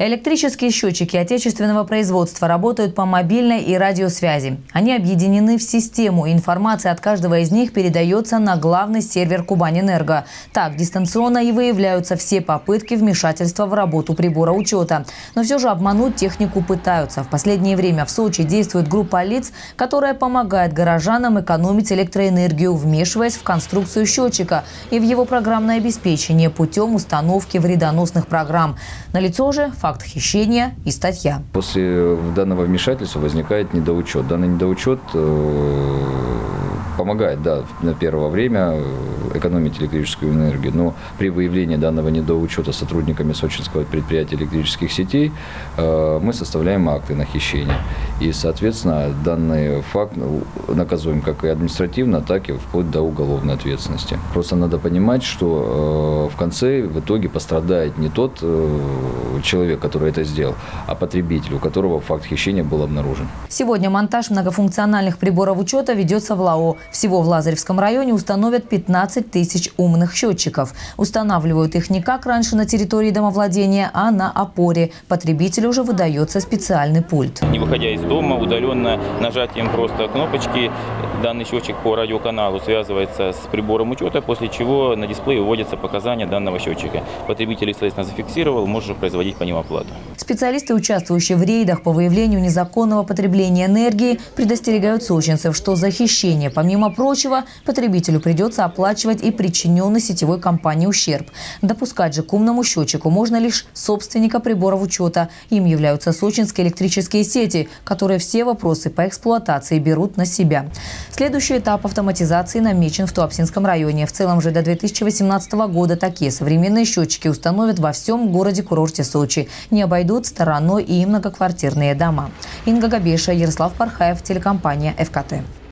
Электрические счетчики отечественного производства работают по мобильной и радиосвязи. Они объединены в систему, и информация от каждого из них передается на главный сервер Кубань-Энерго. Так, дистанционно и выявляются все попытки вмешательства в работу прибора учета. Но все же обмануть технику пытаются. В последнее время в Сочи действует группа лиц, которая помогает горожанам экономить электроэнергию, вмешиваясь в конструкцию счетчика и в его программное обеспечение путем установки вредоносных программ. Налицо же факт факт хищения и статья. После данного вмешательства возникает недоучет. Данный недоучет э, помогает, да, на первое время экономить электрическую энергию, но при выявлении данного недоучета сотрудниками сочинского предприятия электрических сетей э, мы составляем акты на хищение. И, соответственно, данный факт ну, наказуем как и административно, так и вплоть до уголовной ответственности. Просто надо понимать, что э, в конце в итоге пострадает не тот э, человек, который это сделал, а потребитель, у которого факт хищения был обнаружен. Сегодня монтаж многофункциональных приборов учета ведется в ЛАО. Всего в Лазаревском районе установят 15 тысяч умных счетчиков. Устанавливают их не как раньше на территории домовладения, а на опоре. Потребителю уже выдается специальный пульт. Не выходя из дома, удаленно нажатием просто кнопочки, данный счетчик по радиоканалу связывается с прибором учета, после чего на дисплее выводятся показания данного счетчика. Потребитель, соответственно, зафиксировал, может производить по ним оплату. Специалисты, участвующие в рейдах по выявлению незаконного потребления энергии, предостерегают сочинцев, что за хищение, помимо прочего, потребителю придется оплачивать и причиненный сетевой компании ущерб. Допускать же к умному счетчику можно лишь собственника приборов учета. Им являются сочинские электрические сети, которые все вопросы по эксплуатации берут на себя. Следующий этап автоматизации намечен в Туапсинском районе. В целом же до 2018 года такие современные счетчики установят во всем городе-курорте Сочи. Не обойдут стороной и многоквартирные дома. Инга Габеша, Ярослав Пархаев, телекомпания «ФКТ».